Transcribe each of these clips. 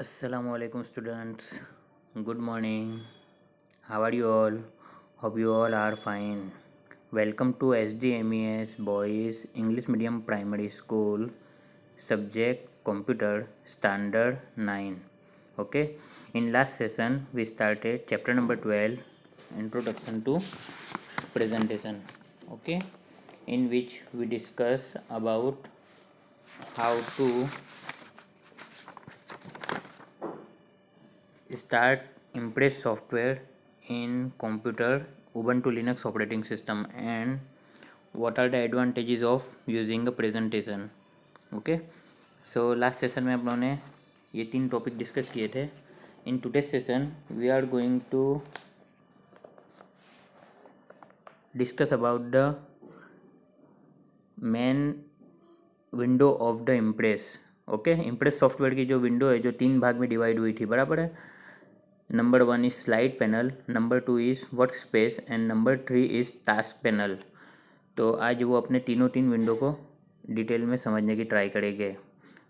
Assalamualaikum students. Good morning. How are you all? Hope you all are fine. Welcome to SDMES Boys English Medium Primary School. Subject Computer Standard 9. Okay. In last session we started chapter number 12 Introduction to Presentation. Okay. In which we discuss about how to start impress software in computer, ubuntu linux operating system, and what are the advantages of using a presentation? Okay so last session में हम लोगों ने ये तीन topic discuss किए थे। In today session we are going to discuss about the main window of the impress okay impress software की जो विंडो है, जो तीन भाग में डिवाइड हुई थी, बराबर है? Number one is slide panel number two is work space and number three is task panel तो आज वो अपने तीनों तीन विंडो को डिटेल में समझने की ट्राई करेंगे।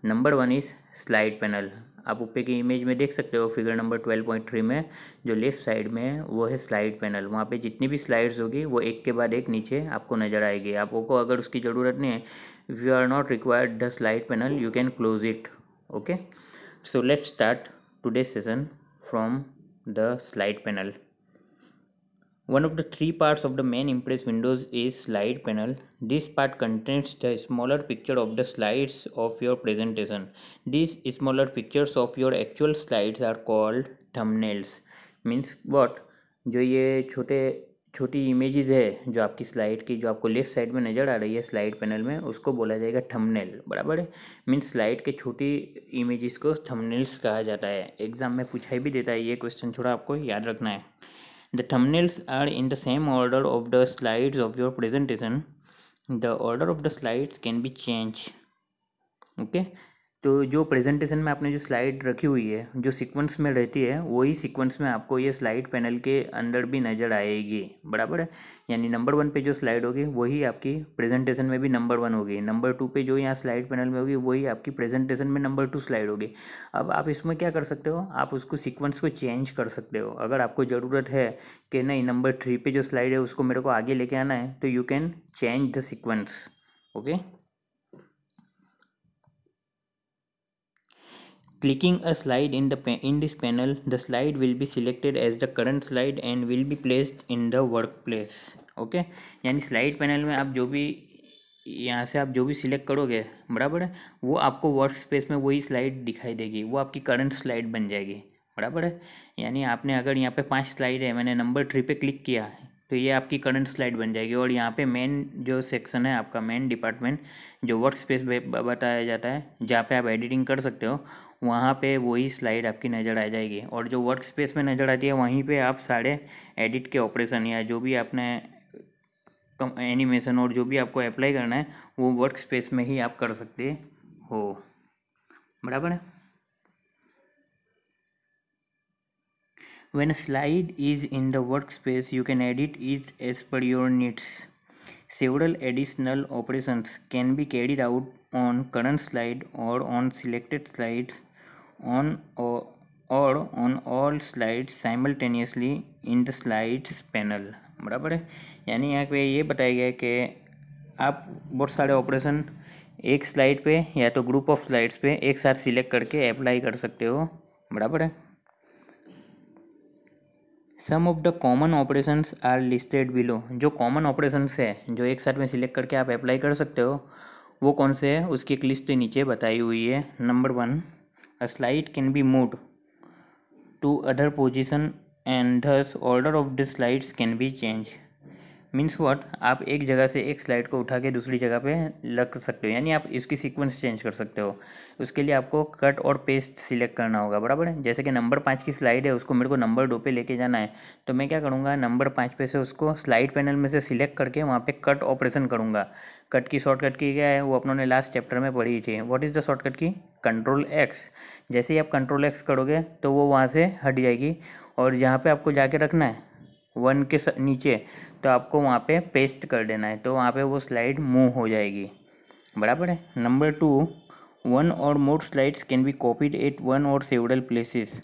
Number one is slide panel आप ऊपर की इमेज में देख सकते हो figure number twelve point three में, जो लेफ़्ट साइड में है वो है स्लाइड पैनल वहाँ पे जितनी भी स्लाइड्स होगी, वो एक के बाद एक नीचे आपको नज़र आएगी। आपको अगर उसकी ज़रूरत नहीं है if you are not required the slide panel you can close it okay so let's start today session from the slide panel. One of the three parts of the main Impress windows is slide panel. This part contains the smaller picture of the slides of your presentation. These smaller pictures of your actual slides are called thumbnails. Means what? जो ये छोटे छोटी images है जो आपकी slide की, जो आपको लेफ़्ट साइड में नज़र आ रही है स्लाइड पैनल में, उसको बोला जाएगा थंबनेल बराबर है? मीन्स स्लाइड के छोटी इमेजेस को थंबनेल्स कहा जाता है। एग्ज़ाम में पूछा भी देता है, ये क्वेश्चन थोड़ा आपको याद रखना है। The thumbnails are in the same order of the slides of your presentation the order of the slides can be change okay तो जो प्रेजेंटेशन में आपने जो स्लाइड रखी हुई है, जो सीक्वेंस में रहती है, वही सीक्वेंस में आपको ये स्लाइड पैनल के अंदर भी नज़र आएगी। बराबर है? यानी नंबर वन पे जो स्लाइड होगी, वही आपकी प्रेजेंटेशन में भी नंबर वन होगी। नंबर टू पे जो यहाँ स्लाइड पैनल में होगी, वही आपकी प्रेजेंटेशन में नंबर टू स्लाइड होगी। अब आप इसमें क्या कर सकते हो? आप उसको सिक्वेंस को चेंज कर सकते हो। अगर आपको ज़रूरत है कि नहीं नंबर थ्री पे जो स्लाइड है, उसको मेरे को आगे लेके आना है तो you can change the sequence okay Clicking a slide in the in this panel, the slide will be selected as the current slide and will be placed in the workplace. Okay okay? यानी slide panel में आप जो भी यहाँ से आप जो भी सिलेक्ट करोगे बराबर है? वो आपको वर्क स्पेस में वही स्लाइड दिखाई देगी। वो आपकी करंट स्लाइड बन जाएगी। बराबर है? यानी आपने अगर यहाँ पे पाँच स्लाइड है मैंने नंबर थ्री पे क्लिक किया तो ये आपकी करंट स्लाइड बन जाएगी। और यहाँ पे मेन जो सेक्शन है आपका मेन डिपार्टमेंट जो वर्क स्पेस बताया जाता है जहाँ पे आप एडिटिंग कर सकते हो वहाँ पे वही स्लाइड आपकी नज़र आ जाएगी। और जो वर्क स्पेस में नज़र आती है, वहीं पे आप सारे एडिट के ऑपरेशन या जो भी आपने कम एनिमेशन और जो भी आपको अप्लाई करना है, वो वर्क स्पेस में ही आप कर सकते हो। बराबर है? When slide is in the work space you can edit it as per your needs several additional operation can be carried out on current slide or on selected slides on or, on all slides simultaneously in the slides panel. बराबर है? यानी यहाँ पे ये बताया गया है कि आप बहुत सारे ऑपरेशन एक स्लाइड पे या तो ग्रुप ऑफ़ स्लाइड्स पे एक साथ सिलेक्ट करके अप्लाई कर सकते हो। बराबर है? Some of the common operations are listed below जो कॉमन ऑपरेशंस है जो एक साथ में सिलेक्ट करके आप अप्लाई कर सकते हो वो कौन से है? उसकी एक लिस्ट नीचे बताई हुई है। Number one a slide can be moved to other position and thus order of the slides can be changed means what आप एक जगह से एक स्लाइड को उठा के दूसरी जगह पे रख सकते हो, यानी आप इसकी सीक्वेंस चेंज कर सकते हो। उसके लिए आपको कट और पेस्ट सिलेक्ट करना होगा, बराबर है? जैसे कि नंबर पाँच की स्लाइड है, उसको मेरे को नंबर दो पे लेके जाना है तो मैं क्या करूँगा? नंबर पाँच पे से उसको स्लाइड पैनल में से सिलेक्ट करके वहाँ पे कट ऑपरेशन करूँगा। कट की शॉर्टकट की क्या है? वो अपनों ने लास्ट चैप्टर में पढ़ी थी। What is the shortcut key? Control X जैसे ही आप कंट्रोल एक्स करोगे तो वो वहाँ से हट जाएगी, और जहाँ पे आपको जाके रखना है। वन के नीचे तो आपको वहाँ पे पेस्ट कर देना है तो वहाँ पे वो स्लाइड मूव हो जाएगी। बराबर है? Number two one or more slides can be copied at one or several places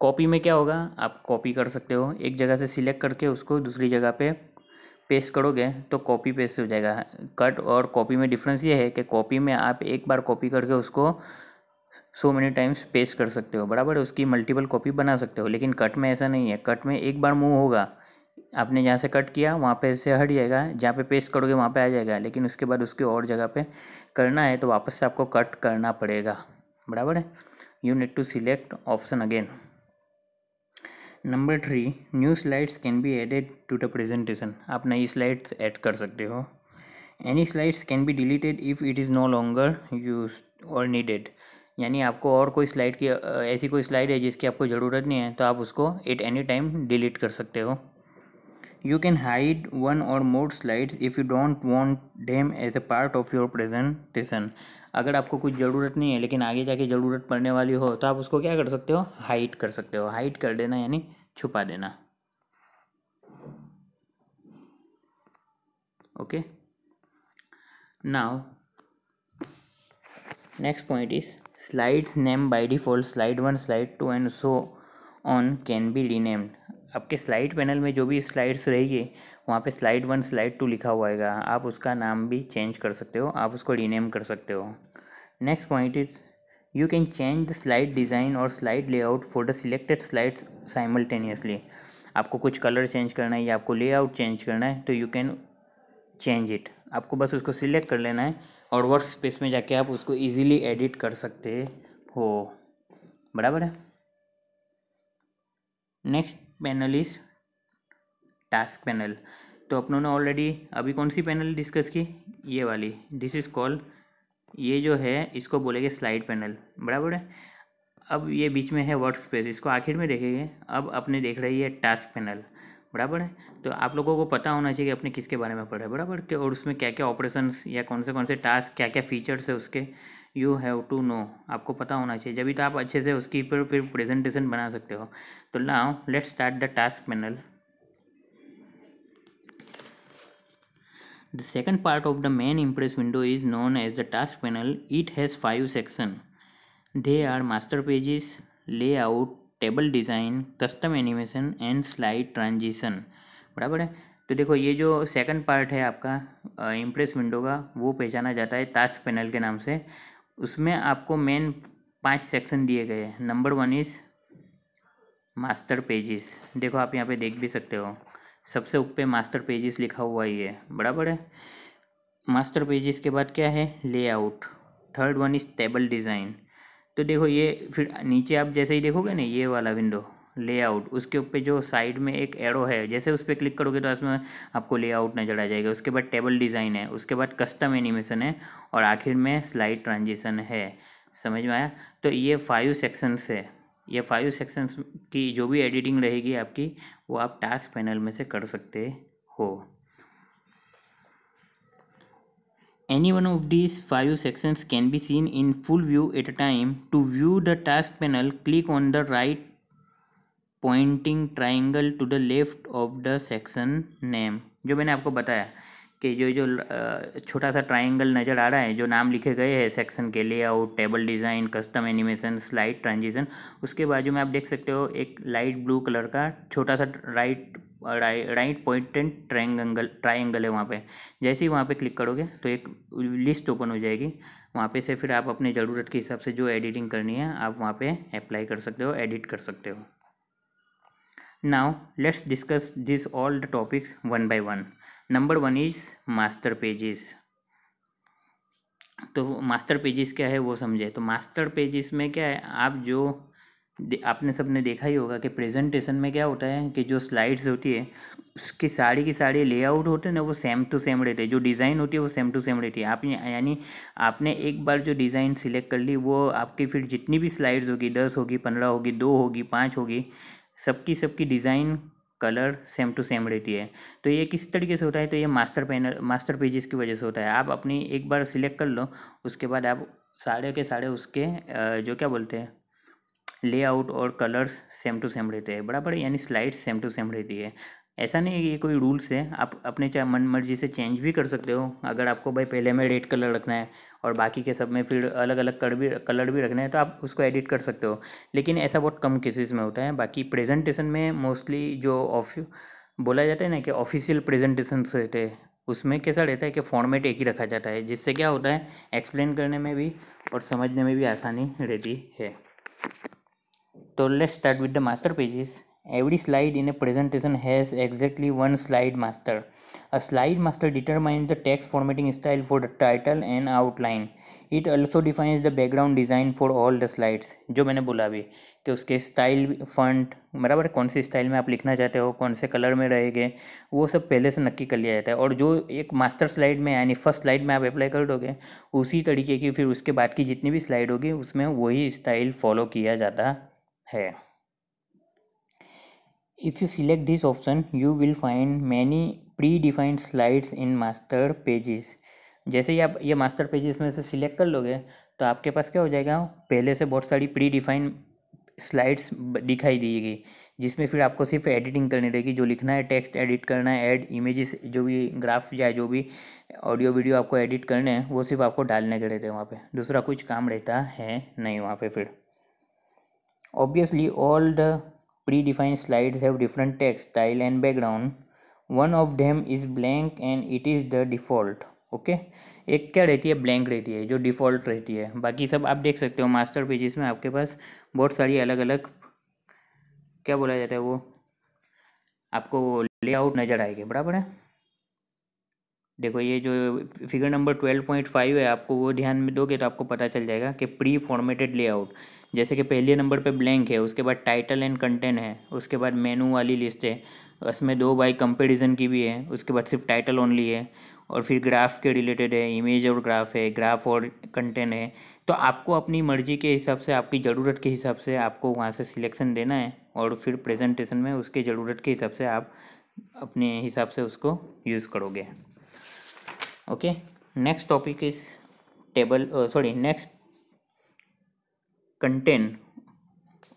copy में क्या होगा? आप कॉपी कर सकते हो। एक जगह से सिलेक्ट करके उसको दूसरी जगह पे पेस्ट करोगे तो कॉपी पेस्ट हो जाएगा। कट और कॉपी में डिफरेंस ये है कि कॉपी में आप एक बार कॉपी करके उसको सो मेनी टाइम्स पेस्ट कर सकते हो, बराबर उसकी मल्टीपल कॉपी बना सकते हो, लेकिन कट में ऐसा नहीं है, कट में एक बार मूव होगा, आपने जहाँ से कट किया, वहाँ पे से हट जाएगा, जहाँ पे पेस्ट करोगे वहाँ पे आ जाएगा, लेकिन उसके बाद उसके और जगह पे करना है तो वापस से आपको कट करना पड़ेगा, बराबर है? You need to select option again number three new slides can be added to the presentation आप नई स्लाइड्स ऐड कर सकते हो। Any slides can be deleted if it is no longer use or needed यानी आपको और कोई slide की ऐसी कोई स्लाइड है जिसकी आपको ज़रूरत नहीं है तो आप उसको एट एनी टाइम डिलीट कर सकते हो। You can hide one or more slides if you don't want them as a part of your presentation अगर आपको कुछ ज़रूरत नहीं है, लेकिन आगे जाके ज़रूरत पड़ने वाली हो तो आप उसको क्या कर सकते हो? हाइड कर सकते हो। हाइड कर देना, यानी छुपा देना। Okay now next point is slides name by default slide one slide two and so on can be renamed आपके स्लाइड पैनल में जो भी स्लाइड्स रहेगी, वहाँ पे स्लाइड वन स्लाइड टू लिखा हुआ है आप उसका नाम भी चेंज कर सकते हो, आप उसको रीनेम कर सकते हो। Next point is you can change the slide design or slide layout for the selected slides simultaneously आपको कुछ कलर चेंज करना है या आपको लेआउट चेंज करना है तो यू कैन चेंज इट आपको बस उसको सिलेक्ट कर लेना है और वर्क स्पेस में जाके आप उसको ईजिली एडिट कर सकते हो। बराबर है? Next panel is task panel तो अपनों ने ऑलरेडी अभी कौन सी पैनल डिस्कस की? ये वाली। दिस इज़ कॉल्ड ये जो है, इसको बोलेंगे स्लाइड पैनल बराबर है? अब ये बीच में है वर्क स्पेस इसको आखिर में देखेंगे। अब अपने देख रही है टास्क पैनल बराबर है? तो आप लोगों को पता होना चाहिए कि अपने किसके बारे में पढ़ा है बराबर? के और उसमें क्या क्या ऑपरेशन या कौन से कौन से टास्क क्या क्या फीचर्स है उसके? यू हैव टू नो आपको पता होना चाहिए। जब तो आप अच्छे से उसकी पर फिर प्रेजेंटेशन बना सकते हो। तो now let's start the task panel The second part of the main Impress window is known as the task panel. It has five sections. They are master pages, layout, table design custom animation and slide transition बराबर है? तो देखो, ये जो second part है आपका impress window का, वो पहचाना जाता है टास्क पैनल के नाम से। उसमें आपको मेन पाँच सेक्शन दिए गए हैं। Number one is master pages देखो, आप यहाँ पे देख भी सकते हो। सबसे ऊपर मास्टर पेजेस लिखा हुआ ही है बराबर है? मास्टर पेजेस के बाद क्या है? Layout third one is table design तो देखो ये फिर नीचे आप जैसे ही देखोगे ना, ये वाला विंडो लेआउट उसके ऊपर जो साइड में एक एरो है, जैसे उस पर क्लिक करोगे तो उसमें आपको लेआउट नज़र आ जाएगा। उसके बाद टेबल डिज़ाइन है, उसके बाद कस्टम एनिमेशन है और आखिर में स्लाइड ट्रांजिशन है। समझ में आया? तो ये फाइव सेक्शंस है। ये फाइव सेक्शंस की जो भी एडिटिंग रहेगी आपकी, वो आप टास्क पैनल में से कर सकते हो। Any one of these five sections can be seen in full view at a time. To view the task panel, click on the right pointing triangle to the left of the section name. जो मैंने आपको बताया कि जो जो छोटा सा triangle नज़र आ रहा है जो नाम लिखे गए हैं सेक्शन के layout table design custom animation slide transition उसके बाजू में आप देख सकते हो एक लाइट ब्लू कलर का छोटा सा right right pointed triangle triangle है वहाँ पे। जैसे ही वहाँ पे क्लिक करोगे तो एक लिस्ट ओपन हो जाएगी। वहाँ पे से फिर आप अपनी ज़रूरत के हिसाब से जो एडिटिंग करनी है, आप वहाँ पे अप्लाई कर सकते हो, एडिट कर सकते हो। Now, let's discuss this all the topics one by one. Number one is master pages. तो मास्टर पेजेस क्या है वो समझे। तो मास्टर पेजेस में क्या है, आप जो आपने सबने देखा ही होगा कि प्रेजेंटेशन में क्या होता है कि जो स्लाइड्स होती है, उसकी सारी की सारी लेआउट होते हैं ना, वो सेम टू सेम रहते हैं। जो डिज़ाइन होती है, वो सेम टू सेम रहती है। आप यानी आपने एक बार जो डिज़ाइन सिलेक्ट कर ली, वो आपकी फिर जितनी भी स्लाइड्स होगी, दस होगी, पंद्रह होगी, दो होगी, पाँच होगी, सबकी सबकी design colour same to same रहती है। तो ये किस तरीके से होता है? तो ये मास्टर पैनल मास्टर पेजेस की वजह से होता है। आप अपनी एक बार सिलेक्ट कर लो, उसके बाद आप सारे के सारे उसके जो क्या बोलते हैं लेआउट और कलर्स सेम टू सेम रहते हैं, बराबर यानी स्लाइड सेम टू सेम रहती है। ऐसा नहीं है कि ये कोई रूल्स है, आप अपने चाहे मन मर्ज़ी से चेंज भी कर सकते हो। अगर आपको भाई पहले में रेड कलर रखना है और बाकी के सब में फिर अलग अलग कलर भी कलर भी रखना है तो आप उसको एडिट कर सकते हो। लेकिन ऐसा बहुत कम केसेस में होता है। बाकी प्रेजेंटेशन में मोस्टली जो ऑफ़, बोला जाता है ना कि ऑफिशियल प्रेजेंटेशन रहते हैं, उसमें कैसा रहता है कि फॉर्मेट एक ही रखा जाता है, जिससे क्या होता है, एक्सप्लेन करने में भी और समझने में भी आसानी रहती है। तो let's start with the master pages every slide in a presentation has exactly one slide master a slide master determines the text formatting style for the title and outline it also defines the background design for all the slides जो मैंने बोला अभी, कि उसके style front बराबर कौन से style में आप लिखना चाहते हो, कौन से कलर में रहेंगे, वो सब पहले से नक्की कर लिया जाता है। और जो एक मास्टर स्लाइड में, यानी फ़र्स्ट स्लाइड में आप अप्लाई कर दोगे, उसी तरीके की फिर उसके बाद की जितनी भी स्लाइड होगी, उसमें वही स्टाइल फॉलो किया जाता है। If you select this option, you will find many predefined slides in master pages. जैसे ही आप ये मास्टर पेजेस में से सिलेक्ट कर लोगे तो आपके पास क्या हो जाएगा? पहले से बहुत सारी प्री डिफाइन स्लाइड्स दिखाई देगी जिसमें फिर आपको सिर्फ़ एडिटिंग करनी रहेगी। जो लिखना है टेक्स्ट एडिट करना है ऐड इमेजेस जो भी ग्राफ या जो भी ऑडियो वीडियो आपको एडिट करने हैं वो सिर्फ़ आपको डालने के रहते हैं वहाँ पे। दूसरा कुछ काम रहता है नहीं वहाँ पे फिर। Obviously all the Predefined slides have different text, style and background. One of them is blank and it is the default. Okay okay? एक क्या रहती है ब्लैंक रहती है जो डिफ़ॉल्ट रहती है बाकी सब आप देख सकते हो मास्टर पेजेस में आपके पास बहुत सारी अलग अलग क्या बोला जाता है वो आपको लेआउट नज़र आएगी बराबर है देखो ये जो figure number twelve point five है आपको वो ध्यान में दोगे तो आपको पता चल जाएगा कि प्री फॉर्मेटेड लेआउट जैसे कि पहले नंबर पे ब्लैंक है, उसके बाद टाइटल एंड कंटेंट है, उसके बाद मेनू वाली लिस्ट है, उसमें दो बाई कंपेरिजन की भी है, उसके बाद सिर्फ़ टाइटल ओनली है, और फिर ग्राफ के रिलेटेड है इमेज और ग्राफ है ग्राफ और कंटेंट है। तो आपको अपनी मर्ज़ी के हिसाब से, आपकी ज़रूरत के हिसाब से आपको वहाँ से सिलेक्शन देना है, और फिर प्रेजेंटेशन में उसके ज़रूरत के हिसाब से आप अपने हिसाब से उसको यूज़ करोगे। Okay next topic is table sorry next content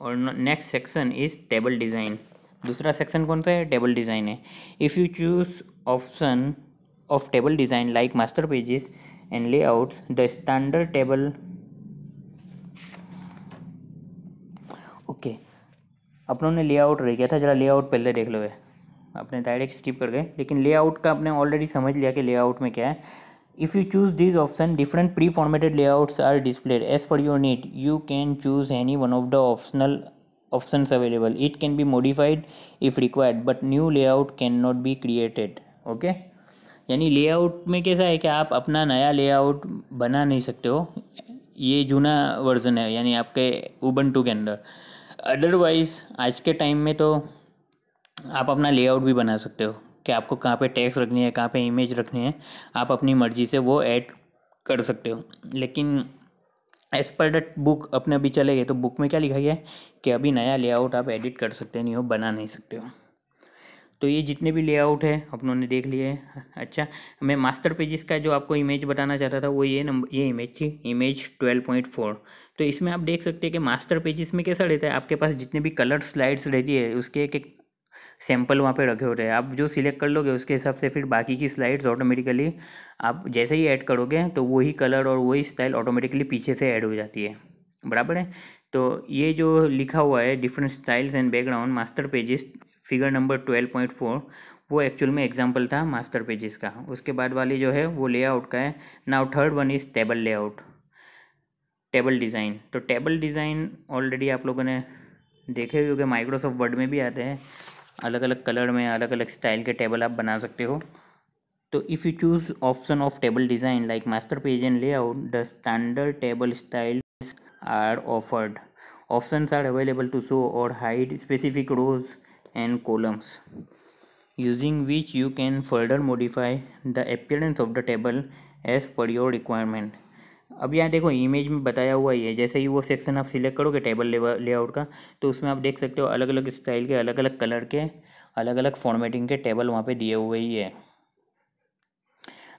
or next section is table design दूसरा सेक्शन कौन सा है? टेबल डिज़ाइन है. If you choose option of table design like master pages and layout the standard table okay अपनों ने layout रह गया था, जरा लेआउट पहले देख लो है अपने डायरेक्ट स्किप कर गए, लेकिन लेआउट का आपने ऑलरेडी समझ लिया कि लेआउट में क्या है। Choose this option different preformatted layouts are displayed as per your need you can choose any one of the optional options available it can be modified if required but new layout can not be created okay यानी layout में कैसा है कि आप अपना नया layout बना नहीं सकते हो। ये जूना वर्जन है, यानी आपके ऊबन टू के अंदर। अदरवाइज़ आज के टाइम में तो आप अपना लेआउट भी बना सकते हो। कि आपको कहाँ पे टैक्स रखनी है, कहाँ पे इमेज रखनी है, आप अपनी मर्ज़ी से वो ऐड कर सकते हो। लेकिन एज पर द बुक अपने अभी चले गए तो बुक में क्या लिखा गया है कि अभी नया लेआउट आप एडिट कर सकते नहीं हो, बना नहीं सकते हो। तो ये जितने भी लेआउट है अपनों ने देख लिए अच्छा मैं मास्टर पेजेस का जो आपको इमेज बताना चाहता था, वो ये नंबर ये इमेज थी इमेज ट्वेल्व पॉइंट फोर तो इसमें आप देख सकते हैं कि मास्टर पेजेस में कैसा रहता है, आपके पास जितने भी कलर स्लाइड्स रहती है, उसके एक एक सैंपल वहाँ पे रखे होते हैं। आप जो सिलेक्ट कर लोगे उसके हिसाब से फिर बाकी की स्लाइड्स ऑटोमेटिकली आप जैसे ही ऐड करोगे तो वही कलर और वही स्टाइल ऑटोमेटिकली पीछे से ऐड हो जाती है। बराबर है? तो ये जो लिखा हुआ है different styles and background master pages figure number twelve point four वो एक्चुअल में एग्ज़ाम्पल था मास्टर पेजेस का। उसके बाद वाली जो है वो लेआउट का है। Now third one is table layout table design तो टेबल डिज़ाइन ऑलरेडी आप लोगों ने देखे हुए माइक्रोसॉफ्ट वर्ड में भी आते हैं। अलग अलग कलर में अलग अलग स्टाइल के टेबल आप बना सकते हो। तो if you choose option of table design like master page and layout the standard table style are offered option are available to show or hide specific rows and columns using which you can further modify the appearance of the table as per your requirement अब यहाँ देखो image में बताया हुआ ही है, जैसे ही वो सेक्शन आप सिलेक्ट करोगे टेबल लेआउट का तो उसमें आप देख सकते हो अलग अलग स्टाइल के अलग अलग कलर के अलग अलग फॉर्मेटिंग के टेबल वहाँ पे दिए हुए ही है।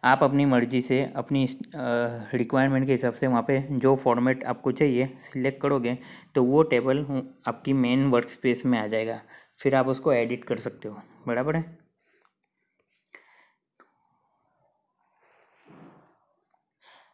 आप अपनी मर्ज़ी से, अपनी रिक्वायरमेंट के हिसाब से वहाँ पे जो फॉर्मेट आपको चाहिए सिलेक्ट करोगे तो वो टेबल आपकी मेन वर्क स्पेस में आ जाएगा। फिर आप उसको एडिट कर सकते हो। बराबर है?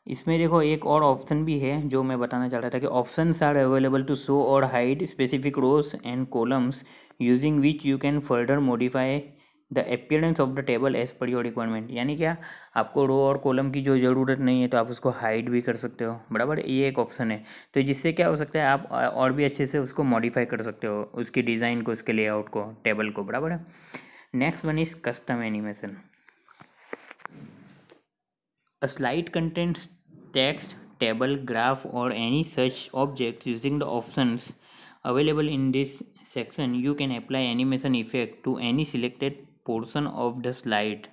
इसमें देखो एक और ऑप्शन भी है, जो मैं बताना चाह रहा था कि option are available to show or hide specific rows and columns using which you can further modify the appearance of the table as per your requirement यानी क्या? आपको रो और कॉलम की जो ज़रूरत नहीं है तो आप उसको हाइड भी कर सकते हो। बराबर? ये एक ऑप्शन है। तो जिससे क्या हो सकता है, आप और भी अच्छे से उसको मॉडिफाई कर सकते हो, उसकी डिज़ाइन को, उसके लेआउट को टेबल को। बराबर है? Next one is custom animation A slide contains text, table, graph or any such objects using the options available in this section. You can apply animation effect to any selected portion of the slide.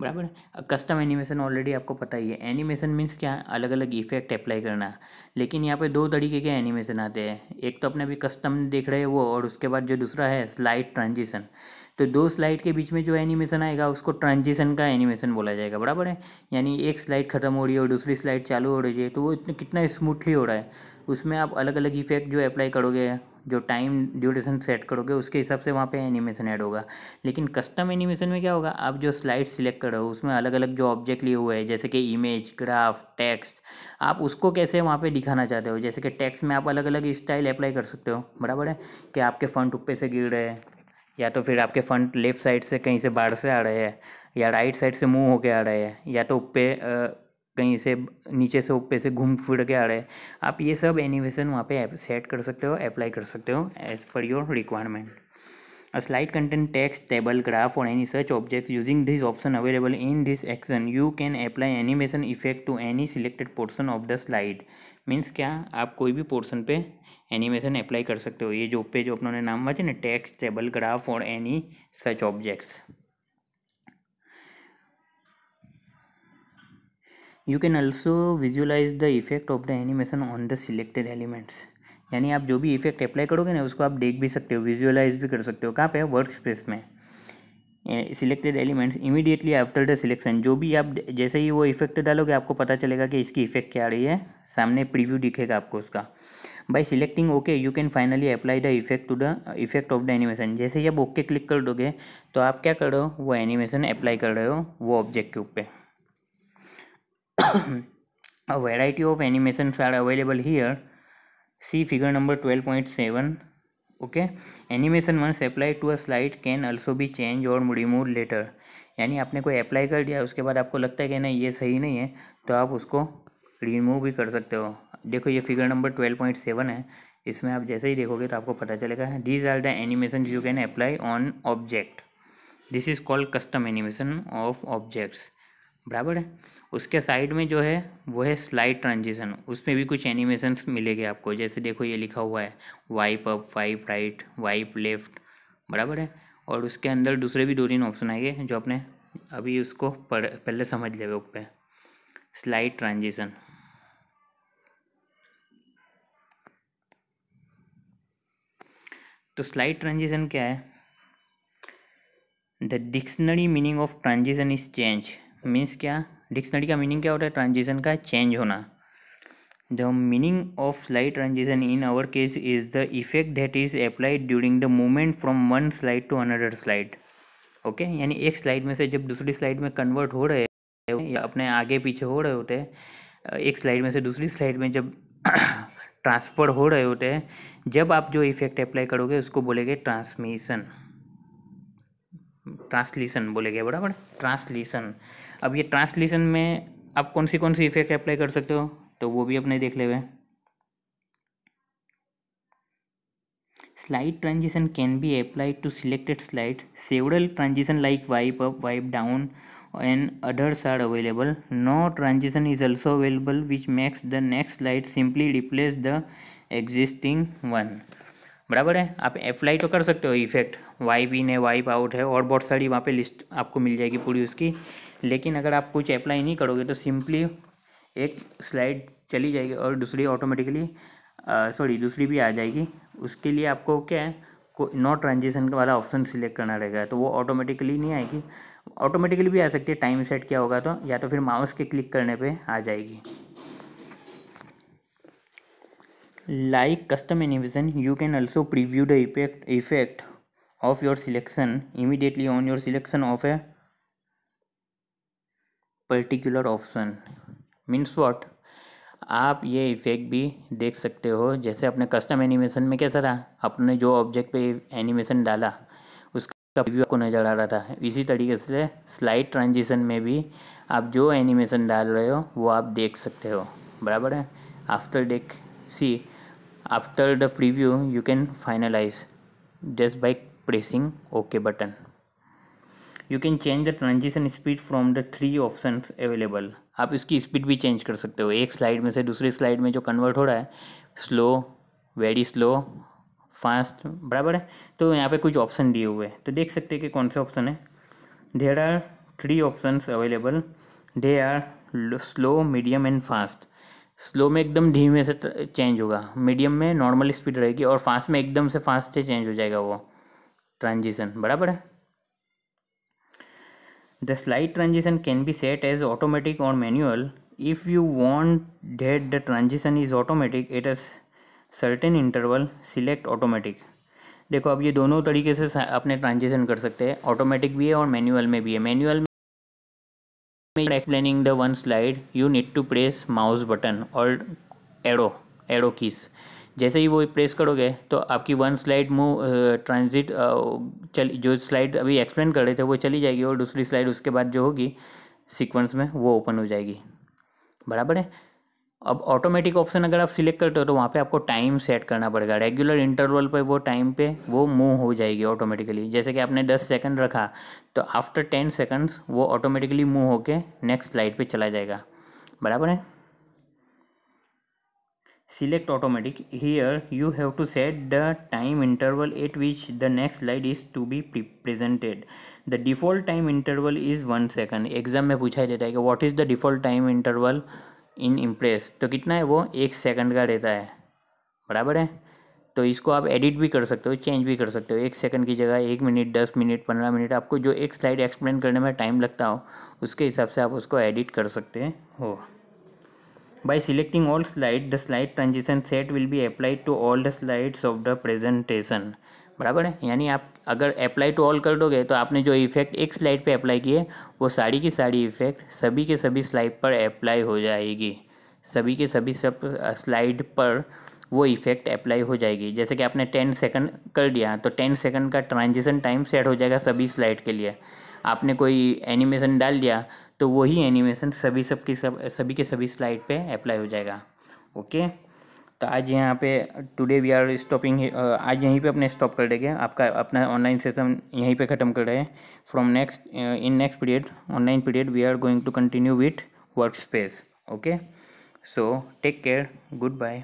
बराबर custom animation already आपको पता ही है। Animation means क्या? अलग अलग effect apply करना। लेकिन यहाँ पे दो तरीके के एनिमेशन आते हैं। एक तो अपने अभी कस्टम देख रहे हैं वो और उसके बाद जो दूसरा है स्लाइड ट्रांजिशन तो दो स्लाइड के बीच में जो एनिमेशन आएगा, उसको ट्रांजिशन का एनिमेशन बोला जाएगा। बराबर है? यानी एक स्लाइड खत्म हो रही है और दूसरी स्लाइड चालू हो रही है। तो वो कितना स्मूथली हो रहा है। उसमें आप अलग अलग इफ़ेक्ट जो अप्लाई करोगे जो टाइम ड्यूरेशन सेट करोगे, उसके हिसाब से वहाँ पे एनिमेशन ऐड होगा। लेकिन कस्टम एनिमेशन में क्या होगा? आप जो स्लाइड सिलेक्ट करो उसमें अलग अलग जो ऑब्जेक्ट लिए हुए हैं, जैसे कि इमेज ग्राफ टेक्स्ट आप उसको कैसे वहाँ पे दिखाना चाहते हो? जैसे कि टेक्स्ट में आप अलग अलग स्टाइल अप्लाई कर सकते हो, बराबर है? कि आपके फंट ऊपर से गिर रहे हैं, या तो फिर आपके फंट लेफ़्ट साइड से कहीं से बाढ़ से आ रहे हैं, या राइट साइड से मुँह होके आ रहे हैं, या तो ऊपर कहीं से नीचे से ऊपर से घूम फिर के आ रहे हैं। आप ये सब एनिमेशन वहाँ पे सेट कर सकते हो अप्लाई कर सकते हो as per your requirement a slide content text table graph or any search objects using this option available in this action you can apply animation effect to any selected portion of the slide means क्या? आप कोई भी portion पे animation apply कर सकते हो। ये जो पे जो अपनों ने नाम बचे ना text table graph or any search objects you can also visualize the effect of the animation on the selected elements यानी आप जो भी इफ़ेक्ट अप्लाई करोगे ना, उसको आप देख भी सकते हो विजुअलाइज भी कर सकते हो। कहाँ पे वर्क स्पेस में। Selected elements immediately after the selection जो भी आप जैसे ही वो इफ़ेक्ट डालोगे, आपको पता चलेगा कि इसकी इफ़ेक्ट क्या आ रही है। सामने प्रीव्यू दिखेगा आपको उसका। By selecting okay you can finally apply the effect to the effect of the animation जैसे ही आप ओके क्लिक कर दोगे तो आप क्या कर रहे हो? वो एनिमेशन अप्लाई कर रहे हो, वो ऑब्जेक्ट के ऊपर। A variety of animations are available here. See figure number 12.7 okay? Animation once applied to a slide can also be changed or removed later. यानी आपने कोई अप्लाई कर दिया, उसके बाद आपको लगता है कि नहीं, ये सही नहीं है तो आप उसको रिमूव भी कर सकते हो। देखो ये figure number twelve point seven है। इसमें आप जैसे ही देखोगे तो आपको पता चलेगा। These are the animation you can apply on object this is called custom animation of objects बराबर है? उसके साइड में जो है, वो है स्लाइड ट्रांजिशन उसमें भी कुछ एनिमेशंस मिलेंगे आपको। जैसे देखो, ये लिखा हुआ है wipe up wipe right wipe left बराबर है? और उसके अंदर दूसरे भी दो तीन ऑप्शन आएँगे जो अपने अभी उसको पढ़, पहले समझ ले पे। स्लाइड ट्रांजिशन तो स्लाइड ट्रांजिशन क्या है? The dictionary meaning of transition is change means क्या? डिक्शनरी का मीनिंग क्या होता है? ट्रांजिशन का चेंज होना। The meaning of slide transition in our case is the effect that is applied during the movement from one slide to another slide. Okay? यानी एक slide में से जब दूसरी स्लाइड में कन्वर्ट हो रहे या अपने आगे पीछे हो रहे होते हैं एक स्लाइड में से दूसरी स्लाइड में जब ट्रांसफ़र हो रहे होते हैं जब आप जो इफ़ेक्ट अप्लाई करोगे उसको बोलेंगे ट्रांसमिशन। ट्रांसलेशन बोलेंगे, बराबर? ट्रांसलेशन। अब ये ट्रांसलेशन में आप कौन सी कौन सी इफ़ेक्ट अप्लाई कर सकते हो? तो वो भी अपने देख ले हुए slide transition can be applied to selected slide several transition like wipe up, wipe down, and others are available. No transition is also available, which makes the next slide simply replace the existing one. बराबर है? आप apply तो कर सकते हो effect. Wipe इन है wipe out है, और बहुत सारी वहाँ पे लिस्ट आपको मिल जाएगी पूरी उसकी। लेकिन अगर आप कुछ अप्लाई नहीं करोगे तो सिंपली एक स्लाइड चली जाएगी और दूसरी ऑटोमेटिकली सॉरी दूसरी भी आ जाएगी। उसके लिए आपको क्या है, को नो ट्रांजिशन वाला ऑप्शन सिलेक्ट करना रहेगा। तो वो ऑटोमेटिकली नहीं आएगी। ऑटोमेटिकली भी आ सकती है टाइम सेट किया होगा तो या तो फिर माउस के क्लिक करने पे आ जाएगी। Like custom animation you can also preview the effect effect of your selection, immediately on your selection of a particular option. Means what? आप ये इफ़ेक्ट भी देख सकते हो। जैसे अपने कस्टम एनिमेशन में कैसा रहा? अपने जो ऑब्जेक्ट पे एनिमेशन डाला, उसका रिव्यू आपको नज़र आ रहा था। इसी तरीके से स्लाइड ट्रांजिशन में भी आप जो एनिमेशन डाल रहे हो, वो आप देख सकते हो। बराबर है? After that see after the preview you can finalize just by pressing okay button you can change the transition speed from the three option available आप इसकी स्पीड भी चेंज कर सकते हो। एक स्लाइड में से दूसरी स्लाइड में जो कन्वर्ट हो रहा है स्लो वेरी स्लो फास्ट बराबर है? तो यहाँ पे कुछ ऑप्शन दिए हुए हैं। तो देख सकते हैं कि कौन से ऑप्शन है। There are three option available they are slow medium and fast slow में एकदम धीमे से चेंज होगा। मीडियम में नॉर्मल स्पीड रहेगी और फास्ट में एकदम से फास्ट से चेंज हो जाएगा वो। ट्रांजिशन, बराबर है? The slide transition can be set as automatic or manual if you want that the transition is automatic at as certain interval select automatic देखो, अब ये दोनों तरीके से अपने ट्रांजिशन कर सकते हैं। ऑटोमेटिक भी है और मैनुअल में भी है। मैनुअल में explaining the one slide you need to press mouse button or arrow arrow keys जैसे ही वो प्रेस करोगे तो आपकी वन स्लाइड मूव ट्रांजिट चल, जो स्लाइड अभी एक्सप्लेन कर रहे थे, वो चली जाएगी और दूसरी स्लाइड उसके बाद जो होगी सीक्वेंस में वो ओपन हो जाएगी। बराबर है? अब ऑटोमेटिक ऑप्शन अगर आप सिलेक्ट करते हो तो वहाँ पे आपको टाइम सेट करना पड़ेगा। रेगुलर इंटरवल पे वो टाइम पे वो मूव हो जाएगी ऑटोमेटिकली जैसे कि आपने 10 सेकंड रखा तो आफ्टर 10 सेकंड्स वो ऑटोमेटिकली मूव होके नेक्स्ट स्लाइड पे चला जाएगा। बराबर है? Select automatic. Here, you have to set the time interval at which the next slide is to be pre presented. The default time interval is one second. Exam में पूछा देता है कि what is the default time interval in Impress तो कितना है वो? एक सेकंड का रहता है। बराबर है? तो इसको आप एडिट भी कर सकते हो चेंज भी कर सकते हो। एक सेकंड की जगह एक मिनट दस मिनट पंद्रह मिनट आपको जो एक स्लाइड एक्सप्लेन करने में टाइम लगता हो, उसके हिसाब से आप उसको एडिट कर सकते हो। By selecting all slide, the slide transition set will be applied to all the slides of the presentation. बराबर है? यानी आप अगर अप्लाई टू ऑल कर दोगे तो आपने जो इफ़ेक्ट एक स्लाइड पे अप्लाई किए वो सारी की सारी इफ़ेक्ट सभी के सभी स्लाइड पर अप्लाई हो जाएगी। सभी के सभी सब स्लाइड पर वो इफ़ेक्ट अप्लाई हो जाएगी। जैसे कि आपने टेन सेकंड कर दिया तो टेन सेकंड का ट्रांजिशन टाइम सेट हो जाएगा सभी स्लाइड के लिए। आपने कोई एनिमेशन डाल दिया तो वही एनिमेशन सभी सब की सब, सभी के सभी स्लाइड पे अप्लाई हो जाएगा। ओके तो आज यहाँ पे टुडे वी आर स्टॉपिंग आज यहीं पे अपने स्टॉप कर देंगे। आपका अपना ऑनलाइन सेशन यहीं पे ख़त्म कर रहे हैं। From next in next period online period we are going to continue with work space okay so take care goodbye